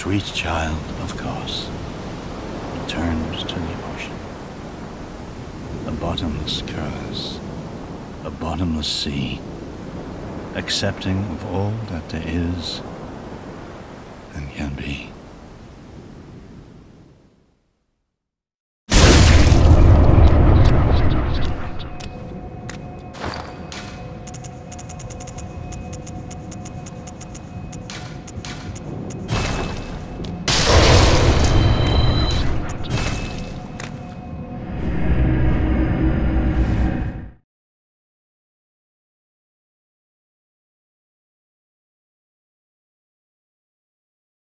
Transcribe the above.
sweet child, of Kos, returned to the ocean. A bottomless curse, a bottomless sea, accepting of all that there is and can be.